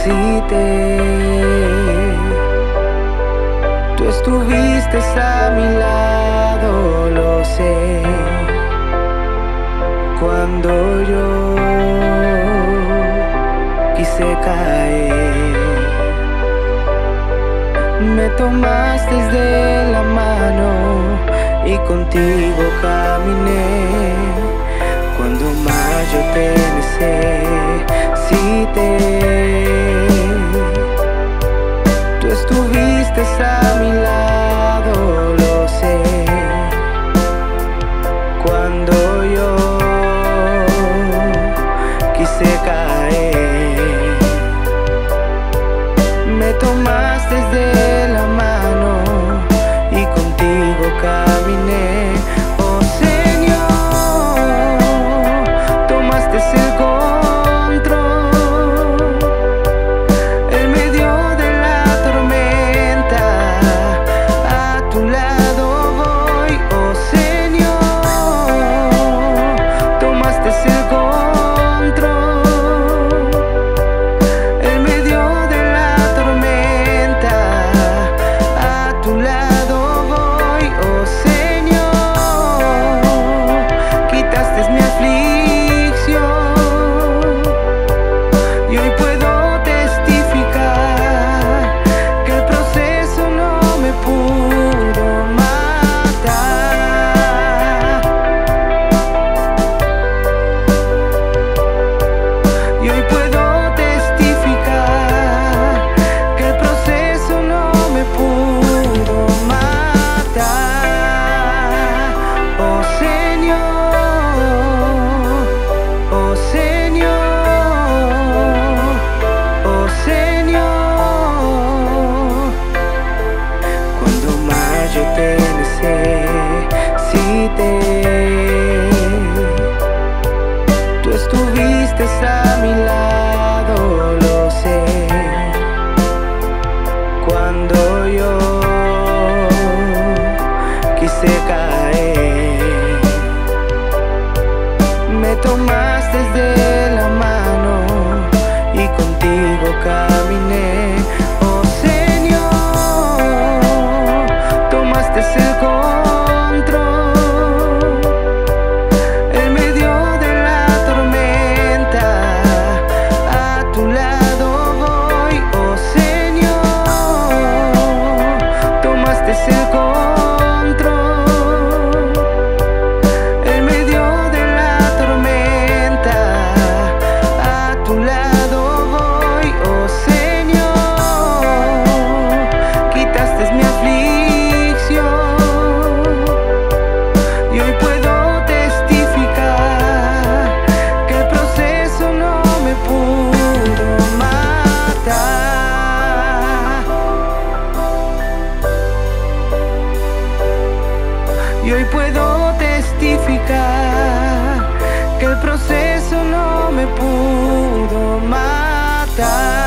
necesité. Tú estuviste a mi lado, lo sé. Cuando yo quise caer, me tomaste de la mano y contigo caminé. Cuando más yo te te se cae. Me tomaste desde Y hoy puedo testificar que el proceso no me pudo matar.